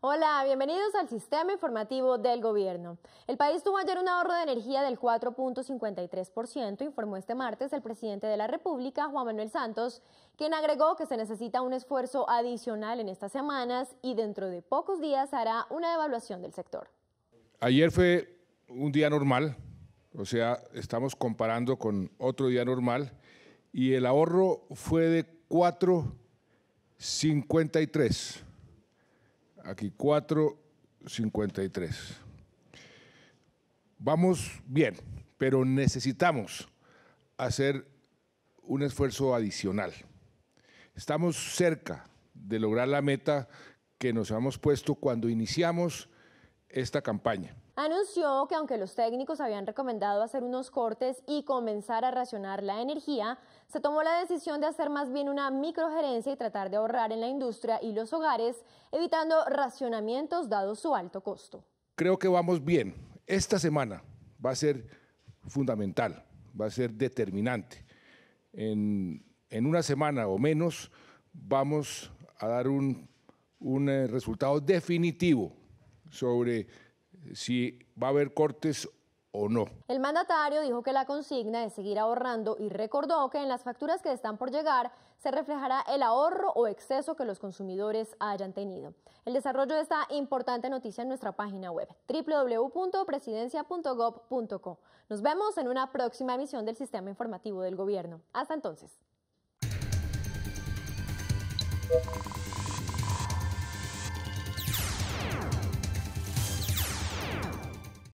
Hola, bienvenidos al sistema informativo del gobierno. El país tuvo ayer un ahorro de energía del 4.53%, informó este martes el presidente de la República, Juan Manuel Santos, quien agregó que se necesita un esfuerzo adicional en estas semanas y dentro de pocos días hará una evaluación del sector. Ayer fue un día normal, o sea, estamos comparando con otro día normal y el ahorro fue de 4.53 aquí 4.53. Vamos bien, pero necesitamos hacer un esfuerzo adicional. Estamos cerca de lograr la meta que nos habíamos puesto cuando iniciamos esta campaña anunció que aunque los técnicos habían recomendado hacer unos cortes y comenzar a racionar la energía, se tomó la decisión de hacer más bien una microgerencia y tratar de ahorrar en la industria y los hogares, evitando racionamientos dado su alto costo. Creo que vamos bien. Esta semana va a ser fundamental, va a ser determinante. En, una semana o menos vamos a dar un, un eh, resultado definitivo sobre si va a haber cortes o no. El mandatario dijo que la consigna es seguir ahorrando y recordó que en las facturas que están por llegar se reflejará el ahorro o exceso que los consumidores hayan tenido. El desarrollo de esta importante noticia en nuestra página web www.presidencia.gov.co. Nos vemos en una próxima emisión del Sistema Informativo del Gobierno. Hasta entonces.